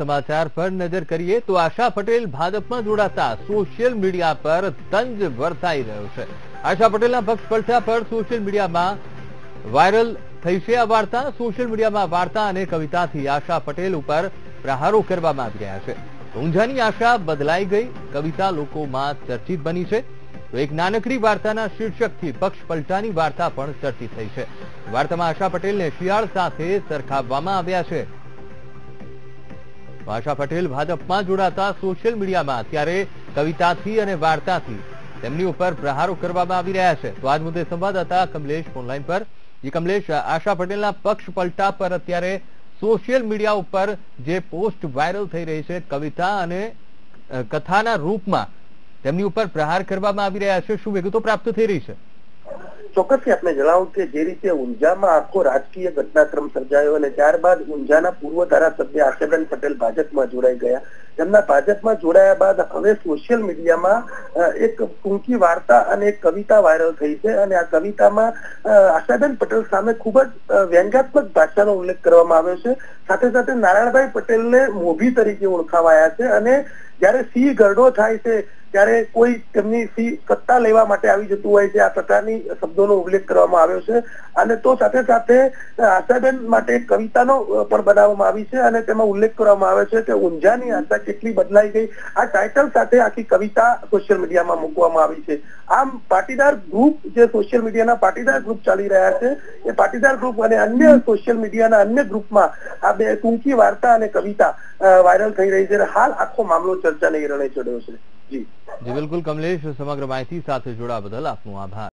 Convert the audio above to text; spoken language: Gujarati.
સમાચાર પર નજર કરીએ તો આશા પટેલ ભાજપમાં જોડાતા સોશિયલ મીડિયા પર તંજ વર્તાઈ રહ્યો છે. આશા પટેલના પક્ષ પલટા પર સોશિયલ મીડિયામાં વાયરલ થઈ છે આ વાર્તા. સોશિયલ મીડિયામાં વાર્તા અને કવિતાથી આશા પટેલ ઉપર પ્રહારો કરવામાં આવી રહ્યા છે. ઊંઝાની આશા બદલાઈ ગઈ. કવિતા લોકોમાં ચર્ચિત બની છે. તો એક નાનકડી વાર્તાના શીર્ષકથી પક્ષ પલટાની વાર્તા પણ ચર્ચિત થઈ છે. વાર્તામાં આશા પટેલને શિયાળ સાથે સરખાવવામાં આવ્યા છે. આશા પટેલ ભાજપમાં જોડાતા સોશિયલ મીડિયામાં અત્યારે કવિતાથી અને વાર્તાથી તેમની ઉપર પ્રહારો કરવામાં આવી રહ્યા છે. તો આજ મુદ્દે સંવાદદાતા કમલેશ ઓનલાઈન પર. જે કમલેશ, આશા પટેલના પક્ષ પલટા પર અત્યારે સોશિયલ મીડિયા ઉપર જે પોસ્ટ વાયરલ થઈ રહી છે, કવિતા અને કથાના રૂપમાં તેમની ઉપર પ્રહાર કરવામાં આવી રહ્યા છે. શું વિગતો પ્રાપ્ત થઈ રહી છે? ચોક્કસથી આપને જણાવું કે જે રીતે ઊંઝામાં આખો રાજકીય ઘટનાક્રમ સર્જાયો અને ત્યારબાદ ઊંઝાના પૂર્વ ધારાસભ્ય આશાબેન પટેલ ભાજપમાં જોડાઈ ગયા. તેમના ભાજપમાં જોડાયા બાદ હવે સોશિયલ મીડિયામાં એક ટૂંકી વાર્તા અને એક કવિતા વાયરલ થઈ છે અને આ કવિતામાં આશાબેન પટેલ સામે ખૂબ જ વ્યંગાત્મક ભાષાનો ઉલ્લેખ કરવામાં આવ્યો છે. સાથે સાથે નારાયણભાઈ પટેલને મોભી તરીકે ઓળખાવાયા છે અને જ્યારે સિંહ ગરડો થાય છે, ત્યારે કોઈ તેમની ફી સત્તા લેવા માટે આવી જતું હોય છે. આ પ્રકારની શબ્દોનો ઉલ્લેખ કરવામાં આવ્યો છે. અને તો સાથે સાથે આશાબેન માટે કવિતાનો પણ બનાવવામાં આવી છે અને તેમાં ઉલ્લેખ કરવામાં આવે છે કે ઊંઝાની આશા કેટલી બદલાઈ ગઈ. આ ટાઇટલ સાથે આખી કવિતા સોશિયલ મીડિયામાં મૂકવામાં આવી છે. આમ પાટીદાર ગ્રુપ જે સોશિયલ મીડિયાના પાટીદાર ગ્રુપ ચાલી રહ્યા છે, એ પાટીદાર ગ્રુપ અને અન્ય સોશિયલ મીડિયાના અન્ય ગ્રુપમાં આ બે ટૂંકી વાર્તા અને કવિતા વાયરલ થઈ રહી છે. હાલ આખો મામલો ચર્ચાને રણે ચડ્યો છે જી જી બિલકુલ કમલેશ સમગ્ર માહિતી સાથે જોડા બદલ આપનો આભાર